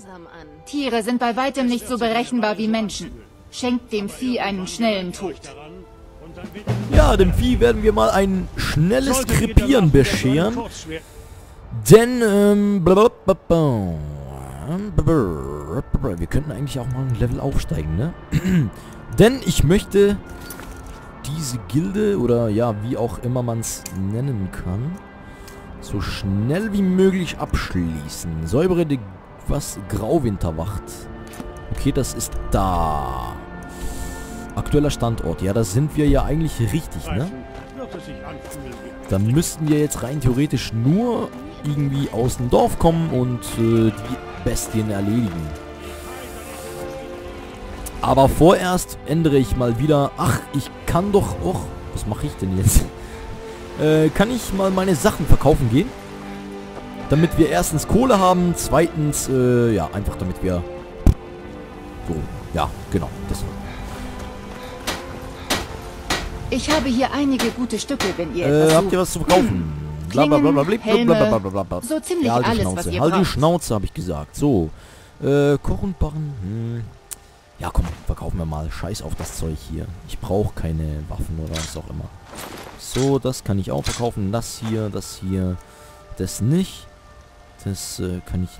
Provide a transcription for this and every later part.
langsam an. Tiere sind bei weitem nicht so berechenbar wie Menschen. Schenkt dem Vieh einen schnellen Tod. Ja, dem Vieh werden wir mal ein schnelles Krepieren bescheren. Denn, ähm, wir könnten eigentlich auch mal ein Level aufsteigen, ne? Denn ich möchte diese Gilde, oder ja, wie auch immer man es nennen kann, so schnell wie möglich abschließen. Säubere die, was, Grauwinterwacht. Okay, das ist da. Aktueller Standort. Ja, da sind wir ja eigentlich richtig, ne? Dann müssten wir jetzt rein theoretisch nur irgendwie aus dem Dorf kommen und äh, die Bestien erledigen. Aber vorerst ändere ich mal wieder... Ach, ich kann doch... Och, was mache ich denn jetzt? Äh, kann ich mal meine Sachen verkaufen gehen? Damit wir erstens Kohle haben, zweitens, äh, ja, einfach damit wir... So, ja, genau, das Ich habe hier einige gute Stücke, wenn ihr äh, habt ihr was zu verkaufen? Blablabla. So ziemlich ja, halt die alles, Schnauze. was ihr halt die braucht. Schnauze, habe ich gesagt. So. Äh, Kochen, Barren. Hm. Ja, komm, verkaufen wir mal. Scheiß auf das Zeug hier. Ich brauche keine Waffen oder was auch immer. So, das kann ich auch verkaufen. Das hier, das hier, das nicht. Das äh, kann ich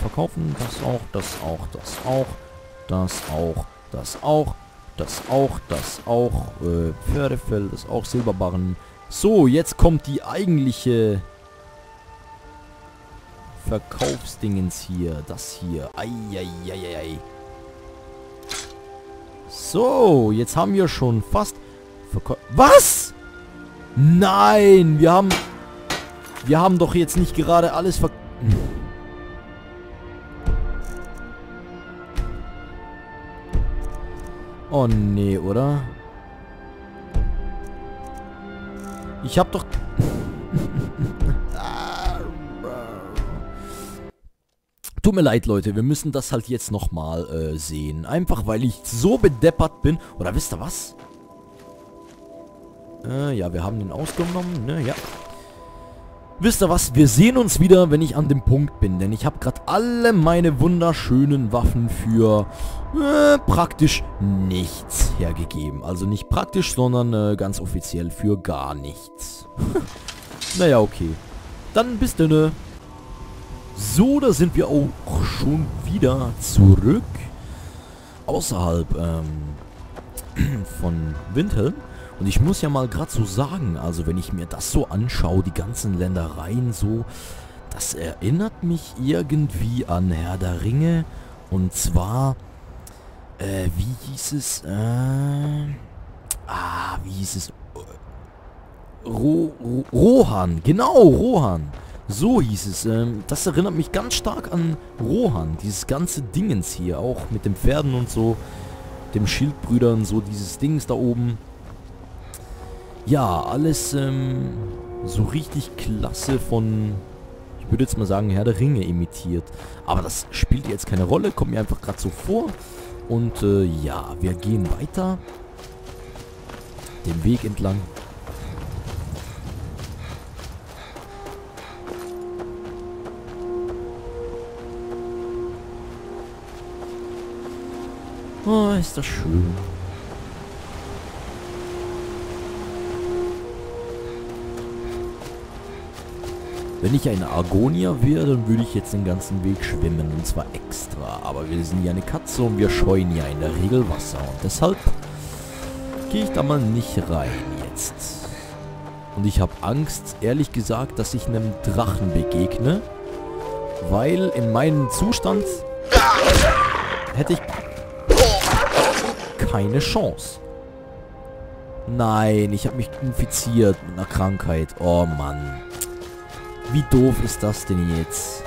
verkaufen. Das auch, das auch, das auch, das auch, das auch, das auch, das auch. Äh, Pferdefell, das auch Silberbarren. So, jetzt kommt die eigentliche Verkaufsdingens hier. Das hier. Eieieiei. So, jetzt haben wir schon fast... Verkau Was? Nein, wir haben... Wir haben doch jetzt nicht gerade alles ver... Oh nee, oder? Ich hab doch... Tut mir leid, Leute. Wir müssen das halt jetzt nochmal äh, sehen. Einfach, weil ich so bedeppert bin. Oder wisst ihr was? Äh, ja, wir haben den ausgenommen, ne? Ja. Wisst ihr was? Wir sehen uns wieder, wenn ich an dem Punkt bin. Denn ich habe gerade alle meine wunderschönen Waffen für äh, praktisch nichts hergegeben. Also nicht praktisch, sondern äh, ganz offiziell für gar nichts. naja, okay. Dann bis denn. So, da sind wir auch schon wieder zurück. Außerhalb ähm, von Windhelm. Und ich muss ja mal gerade so sagen, also wenn ich mir das so anschaue, die ganzen Ländereien so, das erinnert mich irgendwie an Herr der Ringe. Und zwar, äh, wie hieß es? Äh, ah, wie hieß es? Ro Ro Rohan, genau, Rohan. So hieß es. Ähm, das erinnert mich ganz stark an Rohan. Dieses ganze Dingens hier. Auch mit den Pferden und so. Dem Schildbrüdern. So dieses Dings da oben. Ja, alles ähm, so richtig klasse von... Ich würde jetzt mal sagen, Herr der Ringe imitiert. Aber das spielt jetzt keine Rolle. Kommt mir einfach gerade so vor. Und äh, ja, wir gehen weiter. Den Weg entlang. Oh, ist das schön. Wenn ich ein Argonier wäre, dann würde ich jetzt den ganzen Weg schwimmen. Und zwar extra. Aber wir sind ja eine Katze und wir scheuen ja in der Regel Wasser. Und deshalb gehe ich da mal nicht rein jetzt. Und ich habe Angst, ehrlich gesagt, dass ich einem Drachen begegne. Weil in meinem Zustand hätte ich keine Chance. Nein, ich habe mich infiziert mit einer Krankheit. Oh Mann. Wie doof ist das denn jetzt?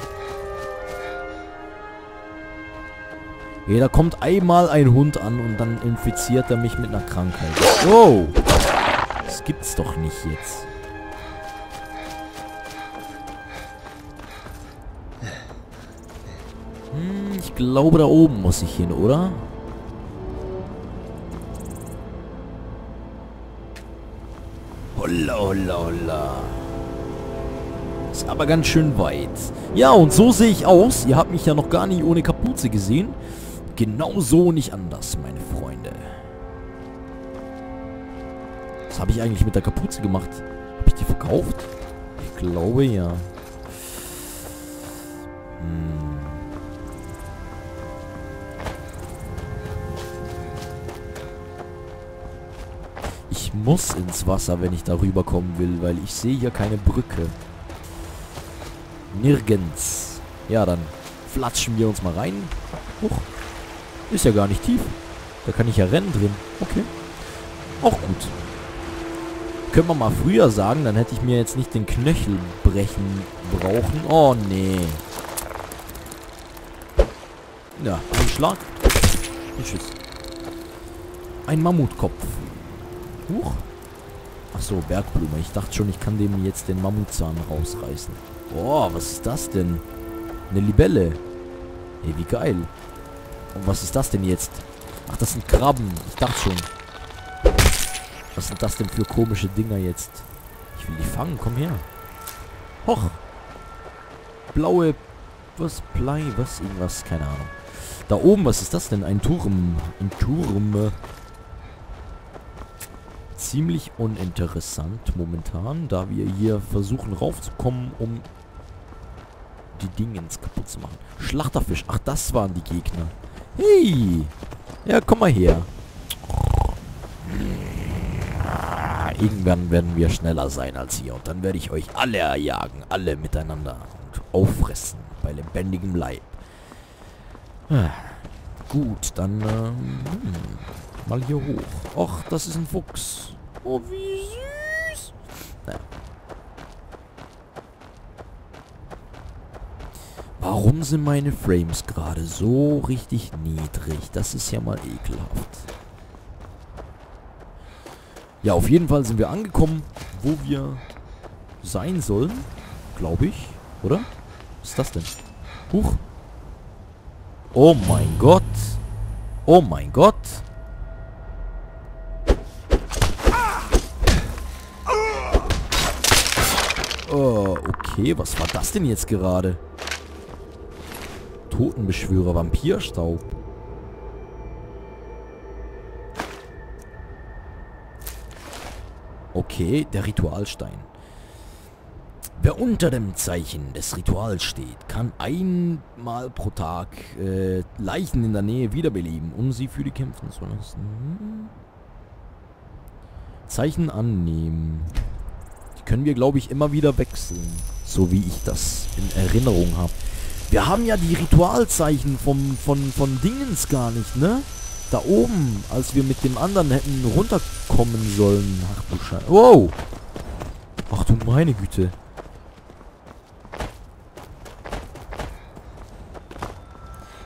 Ja, da kommt einmal ein Hund an und dann infiziert er mich mit einer Krankheit. Oh! Das gibt's doch nicht jetzt. Hm, ich glaube, da oben muss ich hin, oder? Holla, holla, holla. Ist aber ganz schön weit. Ja, und so sehe ich aus. Ihr habt mich ja noch gar nie ohne Kapuze gesehen. Genau so nicht anders, meine Freunde. Was habe ich eigentlich mit der Kapuze gemacht? Habe ich die verkauft? Ich glaube ja. Hm. Muss ins Wasser, wenn ich darüber kommen will, weil ich sehe hier keine Brücke. Nirgends. Ja, dann flatschen wir uns mal rein. Huch. Ist ja gar nicht tief. Da kann ich ja rennen drin. Okay. Auch gut. Können wir mal früher sagen, dann hätte ich mir jetzt nicht den Knöchel brechen brauchen. Oh, nee. Ja, ein Schlag. Ein Schuss. Ein Mammutkopf. Huch. Ach so, Bergblume. Ich dachte schon, ich kann dem jetzt den Mammutzahn rausreißen. Boah, was ist das denn? Eine Libelle. Ey, wie geil. Und was ist das denn jetzt? Ach, das sind Krabben. Ich dachte schon. Was sind das denn für komische Dinger jetzt? Ich will die fangen. Komm her. Hoch. Blaue... Was? Blei? Was? Irgendwas? Keine Ahnung. Da oben, was ist das denn? Ein Turm. Ein Turm. Ziemlich uninteressant momentan, da wir hier versuchen raufzukommen, um die Dingens kaputt zu machen. Schlachterfisch. Ach, das waren die Gegner. Hey. Ja, komm mal her. Irgendwann werden wir schneller sein als ihr. Und dann werde ich euch alle erjagen. Alle miteinander. Und auffressen. Bei lebendigem Leib. Ah, gut, dann ähm, hm, mal hier hoch. Och, das ist ein Fuchs. Oh, wie süß. Naja. Warum sind meine Frames gerade so richtig niedrig? Das ist ja mal ekelhaft. Ja, auf jeden Fall sind wir angekommen, wo wir sein sollen. Glaube ich. Oder? Was ist das denn? Huch. Oh mein Gott. Oh mein Gott. Okay. Was war das denn jetzt gerade? Totenbeschwörer, Vampirstaub. Okay, der Ritualstein. Wer unter dem Zeichen des Rituals steht, kann einmal pro Tag äh, Leichen in der Nähe wiederbeleben, um sie für die kämpfen zu lassen. Zeichen annehmen. Können wir, glaube ich, immer wieder wechseln. So wie ich das in Erinnerung habe. Wir haben ja die Ritualzeichen vom, von, von Dingens gar nicht, ne? Da oben, als wir mit dem anderen hätten runterkommen sollen. Ach du Scheiße. Wow! Ach du meine Güte.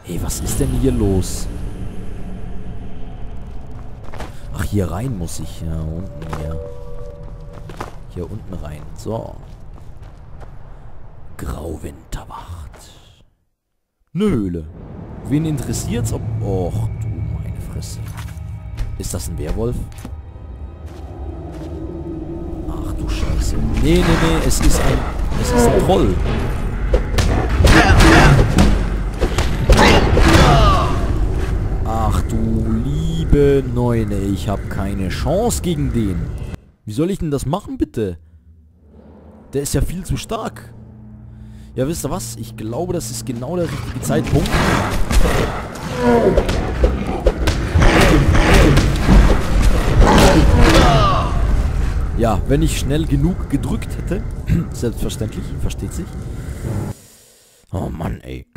Ey, was ist denn hier los? Ach, hier rein muss ich. Ja, unten hier. Hier unten rein. So. Grauwinterwacht. Eine Höhle. Wen interessiert's, ob... Och, du meine Fresse. Ist das ein Werwolf? Ach du Scheiße. Nee, nee, nee, es ist ein... Es ist ein Troll. Ach du liebe Neune, ich habe keine Chance gegen den. Wie soll ich denn das machen, bitte? Der ist ja viel zu stark. Ja, wisst ihr was? Ich glaube, das ist genau der richtige Zeitpunkt. Ja, wenn ich schnell genug gedrückt hätte. Selbstverständlich, versteht sich. Oh Mann, ey.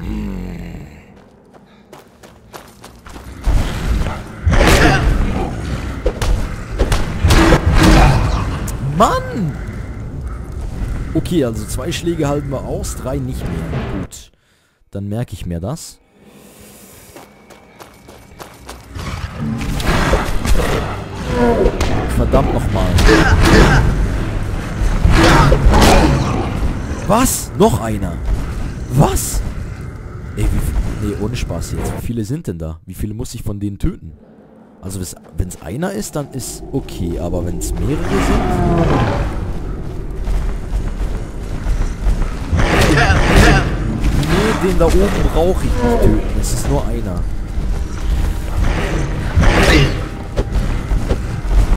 Mann! Okay, also zwei Schläge halten wir aus, drei nicht mehr. Gut. Dann merke ich mir das. Verdammt nochmal. Was? Noch einer? Was? Ey, wie Nee, ohne Spaß jetzt. Wie viele sind denn da? Wie viele muss ich von denen töten? Also wenn es einer ist, dann ist okay. Aber wenn es mehrere sind... Nee, den da oben brauche ich nicht töten. Es ist nur einer.